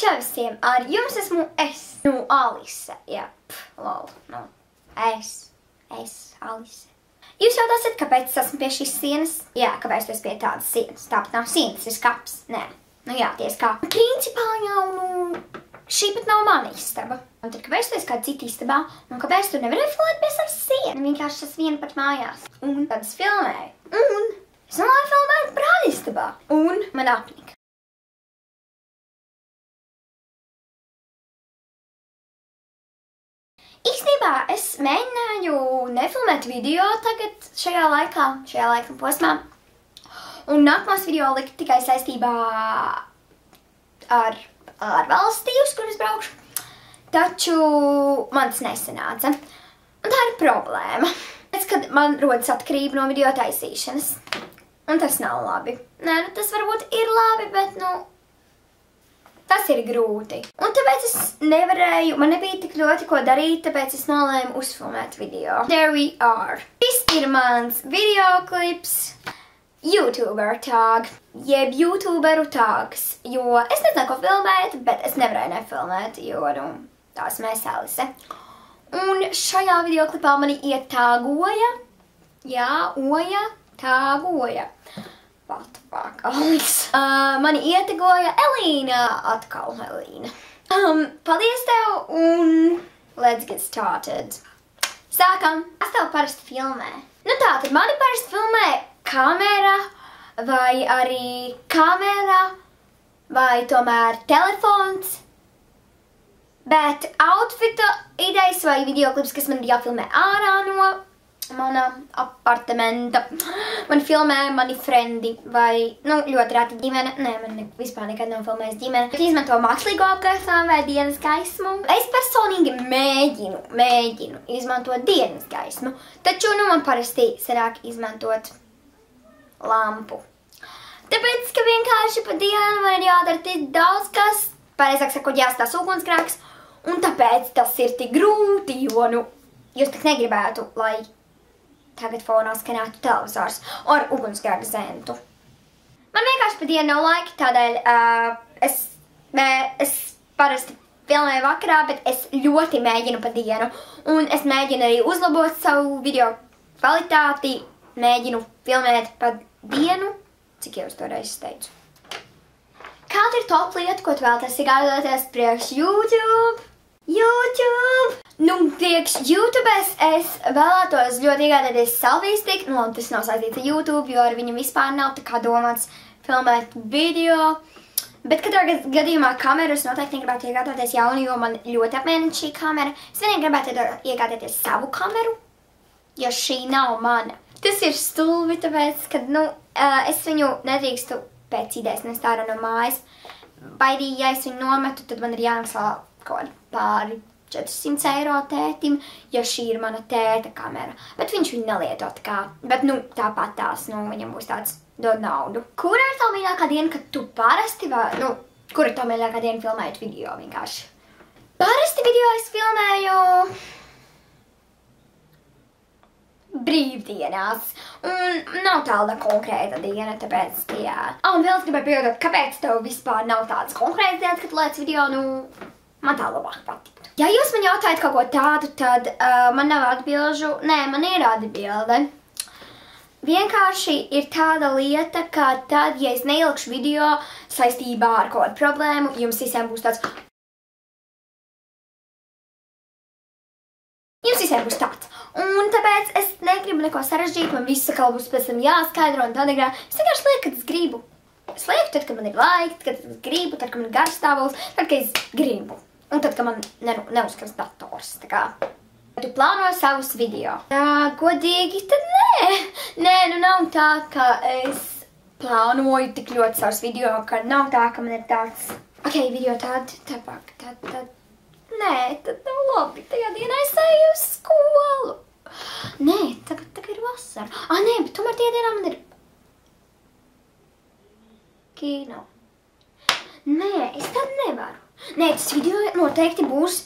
Čau visiem, ar jums esmu es, nu, Alise, jā, pf, lol, nu, es, es, Alise. Jūs jautājat, kāpēc es esmu pie šīs sienas? Jā, kāpēc tu esi pie tādas sienas? Tāpat nav sienas, ir skats. Nē, nu jā, ties kā. Principā jau, nu, šī pat nav mana istaba. Un tad kāpēc tu esi kāda cita istabā? Un kāpēc tu nevarēji filmēt pie savas sienas? Vienkārši es viena pat mājās. Un tad es filmēju. Un es nolēju filmēt brāļa istabā. Un man apnika. Īstenībā es mēģināju nefilmēt video tagad šajā laikā, šajā laika posmā. Un nākamās video likt tikai saistībā ar ārvalstī, uz kuras braukšu. Taču man tas nesanāca. Un tā ir problēma. Pēc, kad man rodas atkarība no video taisīšanas. Un tas nav labi. Nē, nu tas varbūt ir labi, bet, nu, Tas ir grūti. Un tāpēc es nevarēju, man nebija tik ļoti ko darīt, tāpēc es nolēmu uzfilmēt video. There we are. Šis ir mans videoklips. YouTuber tag, jeb YouTuberu tags, jo es nezinu, ko filmēt, bet es nevarēju nefilmēt, jo, nu, tās mēs Alise. Un šajā videoklipā mani ietāgoja, jā, oja, tāgoja. What the fuck, Alice? Uh, mani ietegoja Elīna, atkal Elīna. Um, paldies tev un let's get started. Sākam! Es tev parasti filmē. Nu tā, tad mani parasti filmē kamera vai arī kamera vai tomēr telefons. Bet outfita idejas vai videoklips, kas man ir jāfilmē ārā no mana apartamenta. Man filmē mani frendi vai, nu, ļoti rāta ģimene. Nē, man ne, vispār nekad nav filmējis ģimene. Bet izmanto mākslīgo apgaismu vai dienas gaismu. Es personīgi mēģinu, mēģinu izmantot dienas gaismu. Taču, nu, man parasti sanāk izmantot lampu. Tāpēc, ka vienkārši pa dienu man ir jādara tik daudz kas, pareizāk sakot, jāstās ugunsgrēks, un tāpēc tas ir tik grūti, jo, nu, jūs tak negribētu, lai tagad fonā skanētu televizors ar ugunsgrēku zentu. Man vienkārši pa dienu nav laika, tādēļ uh, es, mē, es parasti filmēju vakarā, bet es ļoti mēģinu pa dienu. Un es mēģinu arī uzlabot savu video kvalitāti, mēģinu filmēt pa dienu, cik jau es to reizes teicu. Kāda ir top lieta, ko tu vēlaties iegādāties priekš YouTube? YouTube! Nu, priekš YouTube es vēlētos ļoti iegādāties selfie stick, nu, tas nav saistīts ar YouTube, jo ar viņu vispār nav tā kā domāts filmēt video. Bet katrā gadījumā kameru es noteikti negribētu iegādāties jaunu, jo man ļoti apmierina šī kamera. Es vienīgi gribētu iegādāties savu kameru, jo šī nav mana. Tas ir stulbi, tāpēc, ka, nu, es viņu nedrīkstu pēc idejas nest ārā no mājas. Arī, ja es viņu nometu, tad man ir jāmaksā kaut pāri 400 eiro tētim, ja šī ir mana tēta kamera. Bet viņš viņu nelieto tā kā, bet nu tāpat tās, nu viņam būs tāds dod naudu. Kura ir tā mīļākā diena, kad tu parasti vai, nu, kura ir tā mīļākā diena filmējot video vienkārši? Parasti video es filmēju brīvdienās. Un nav tāda konkrēta diena, tāpēc, jā. Ah, un vēl es gribēju piejautāt, kāpēc tev vispār nav tādas konkrētas dienas, kad lēc video, nu, man tā labāk patiktu. Ja jūs man jautājat kaut ko tādu, tad uh, man nav atbilžu. Nē, man ir atbilde. Vienkārši ir tāda lieta, ka tad, ja es neilgšu video saistībā ar kaut kādu problēmu, jums visiem būs tāds... Jums visiem būs tāds. Un tāpēc es negribu neko sarežģīt, man viss atkal būs pēc tam jāskaidro un tādā grā. Es vienkārši lieku, kad es gribu. Es lieku tad, kad man ir laika, tad, kad es gribu, tad, kad man ir garstāvoklis, tad, kad es gribu. Un tad, kad man ne, neuzskars dators, tā kā. Tu plāno savus video. Jā, godīgi, tad nē. Nē, nu nav tā, ka es plānoju tik ļoti savus video, ka nav tā, ka man ir tāds, ok, video tad, tabak, tad, tad. Nē, tad nav labi. Tajā dienā es eju uz skolu. Nē, tagad, tagad ir vasara. Ah, nē, bet tomēr tajā dienā man ir kino. Nē, es tad nevaru. Nē, tas video noteikti būs.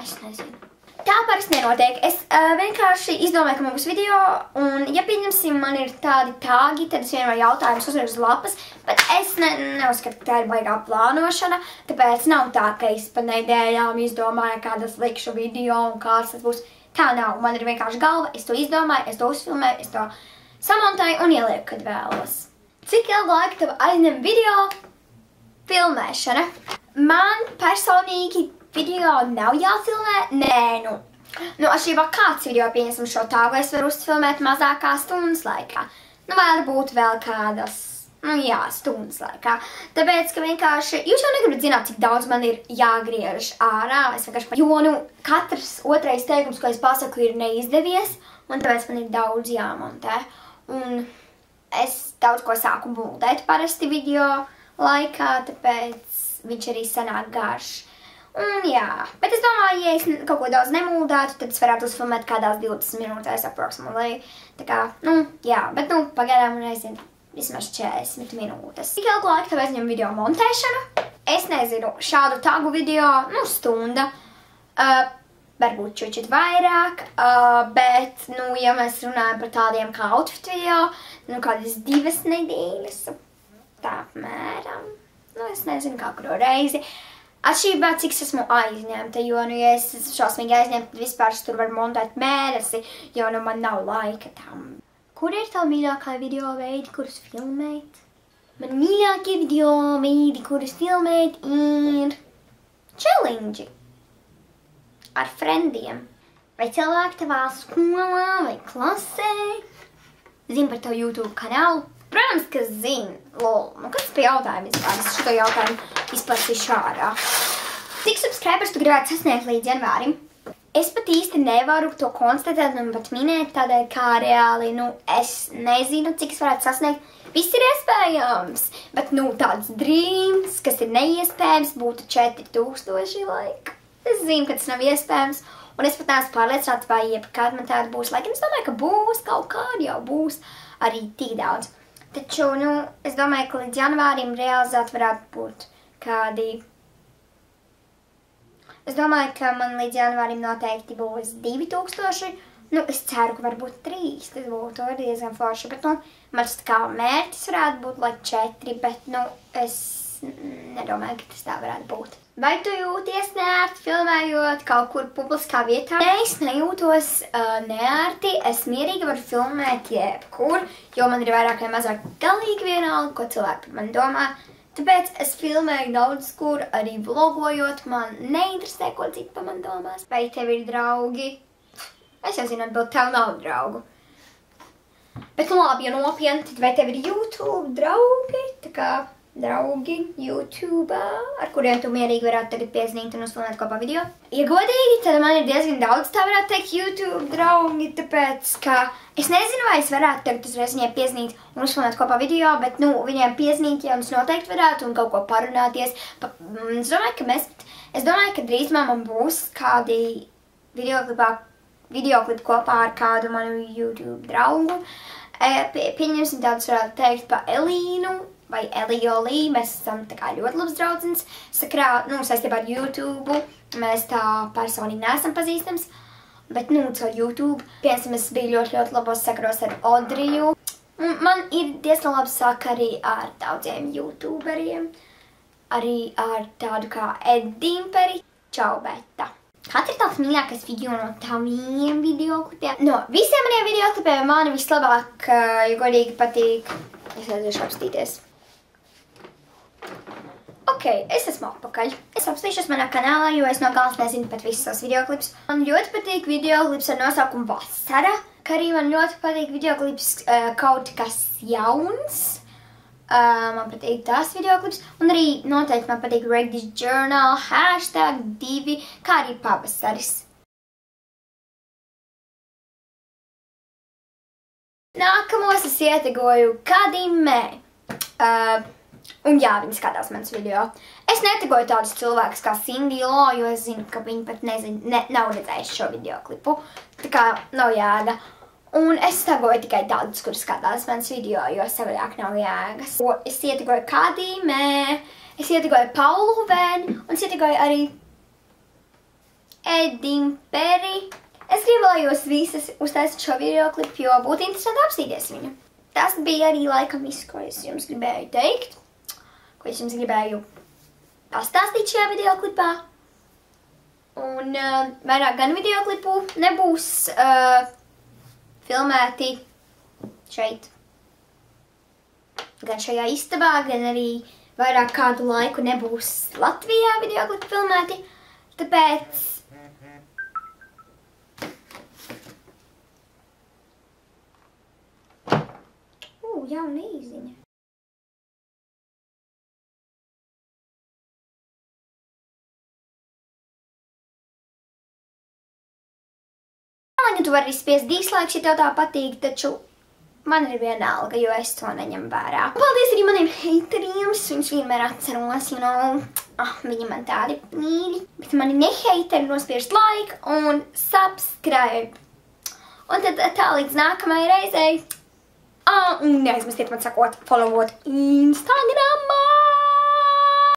Es nezinu. Tā parasti nenotiek. Es uh, vienkārši izdomāju, ka man būs video, un, ja pieņemsim, man ir tādi tāgi, tad es vienmēr jautājumus uzrakstu uz lapas, bet es ne, neuzskatu, ka tā ir baigā plānošana, tāpēc nav tā, ka es pa nedēļām izdomāju, kādas likšu video un kāds tas būs. Tā nav. Man ir vienkārši galva, es to izdomāju, es to uzfilmēju, es to samontēju un ielieku, kad vēlos. Cik ilgu laiku tev aizņem video filmēšana? Man personīgi video nav jāfilmē? Nē, nu. Nu, atšķirībā kāds video, pieņemsim šo tāgu, es varu uzfilmēt mazākā stundas laikā. Nu, varbūt vēl kādas, nu jā, stundas laikā. Tāpēc, ka vienkārši, jūs jau negribat zināt, cik daudz man ir jāgriež ārā. Es vienkārši, jo, nu, katrs otrais teikums, ko es pasaku, ir neizdevies, un tāpēc man ir daudz jāmontē. Un es daudz ko sāku būdēt parasti video laikā, tāpēc viņš arī sanāk garš. Un jā, bet es domāju, ja es kaut ko daudz nemūdētu, tad es varētu uzfilmēt kādās 20 minūtēs approximately. Tā kā, nu, jā, bet, nu, pagaidām aizvien vismaz 40 minūtes. Cik ilgu laiku tev aizņem video montēšana? Es nezinu, šādu tagu video, nu, stunda. Uh, varbūt čučit vairāk, uh, bet, nu, ja mēs runājam par tādiem kā outfit video, nu, kādas divas nedēļas, tā apmēram, nu, es nezinu, kā kuru reizi. Atšķirībā, cik es esmu aizņemta, jo, nu, ja es esmu šausmīgi aizņemta, tad vispār es tur varu montēt mēnesi, jo, nu, man nav laika tam. Kur ir tavu mīļākā video veidi, kurus filmēt? Man mīļākie video veidi, kurus filmēt, ir challenge ar frendiem. Vai cilvēki tavā skolā vai klasē zina par tavu YouTube kanālu? Protams, ka zina. Lol, nu kas pie jautājuma vispār? Es šo jautājumu izplasīšu ārā. Cik subscribers tu gribētu sasniegt līdz janvārim? Es pat īsti nevaru to konstatēt un pat minēt tādēļ, kā reāli, nu, es nezinu, cik es varētu sasniegt. Viss ir iespējams, bet, nu, tāds dreams, kas ir neiespējams, būtu 4000 laika. Es zinu, ka tas nav iespējams, un es pat neesmu pārliecināta, vai jebkad man tāda būs. Lai gan es domāju, ka būs, kaut kāda jau būs arī tik daudz. Taču, nu, es domāju, ka līdz janvārim realizēt varētu būt kādi... Es domāju, ka man līdz janvārim noteikti būs 2000. Nu, es ceru, ka varbūt 3. Tas būtu diezgan forši. Bet, nu, mans kā mērķis varētu būt, lai 4, bet, nu, es nedomāju, ka tas tā varētu būt. Vai tu jūties neērti filmējot kaut kur publiskā vietā? Nē, es nejūtos uh, neērti. Es mierīgi varu filmēt jebkur, jo man ir vairāk vai mazāk galīgi vienalga, ko cilvēki par mani domā. Tāpēc es filmēju daudz kur, arī vlogojot. Man neinteresē, ko citi par mani domās. Vai tev ir draugi? Es jau zinu, atbild, tev nav draugu. Bet nu labi, ja nopietni, tad vai tev ir YouTube draugi? Tā kā draugi YouTube, ar kuriem tu mierīgi varētu tagad piezinīt un uzfilmēt kopā video. Ja godīgi, tad man ir diezgan daudz tā varētu teikt YouTube draugi, tāpēc, ka es nezinu, vai es varētu tagad uzreiz viņiem piezinīt un uzfilmēt kopā video, bet, nu, viņiem piezinīt jau es noteikti varētu un kaut ko parunāties. Pa, mm, es domāju, ka mēs, es domāju, ka drīzumā man būs kādi videoklipā, videoklipi kopā ar kādu manu YouTube draugu. E, pieņemsim tādus varētu teikt pa Elīnu, vai Eliolī. Mēs esam tā kā ļoti labs draudzens. Sakrā, nu, saistībā ar YouTube mēs tā personīgi neesam pazīstams. Bet, nu, caur YouTube, piemēram, es biju ļoti, ļoti labos sakaros ar Odriju. Man ir diezgan labi sakari ar daudziem YouTuberiem. Arī ar tādu kā Edimperi. Čau, Beta! Kāds ir tavs mīļākais video no taviem videoklipiem? No visiem maniem videoklipiem man vislabāk, ja godīgi patīk, es aiziešu apstīties. Ok, es esmu atpakaļ. Es apstīšos manā kanālā, jo es no galas nezinu pat visus savus videoklips. Man ļoti patīk videoklips ar nosaukumu Vasara, kā arī man ļoti patīk videoklips uh, kaut kas jauns. Uh, man patīk tās videoklips, un arī noteikti man patīk Reddish Journal, hashtag divi, kā arī pavasaris. Nākamos es ietegoju Kadimē. Uh, Un jā, viņi skatās manas video. Es netagoju tādus cilvēkus kā Cindy Lo, jo es zinu, ka viņi pat nezin, ne, nav redzējuši šo video klipu. Tā kā nav jēga. Un es tagoju tikai tādus, kurus skatās manas video, jo savādāk nav jēgas. Es ietegoju Kadīmē, es ietegoju Paulu Vēni, un es ietegoju arī Edimperi. Es gribu, lai jūs visas uztaisat šo video klipu, jo būtu interesanti apstīties viņu. Tas bija arī laikam viss, ko es jums gribēju teikt, es jums gribēju pastāstīt šajā video klipā. Un uh, vairāk gan video klipu nebūs uh, filmēti šeit. Gan šajā istabā, gan arī vairāk kādu laiku nebūs Latvijā video klipu filmēti. Tāpēc Ugh, jauna īziņa. Lai tu vari spiest dislike, ja tev tā patīk, taču man ir vienalga, jo es to neņemu vērā. Paldies arī maniem heiteriem, viņus vienmēr atceros, you know, ah, viņi man tādi mīļi. Bet mani neheiteri nospiežt like un subscribe. Un tad tā līdz nākamajai reizei. Ah, un neaizmirstiet man sakot, followot Instagramā.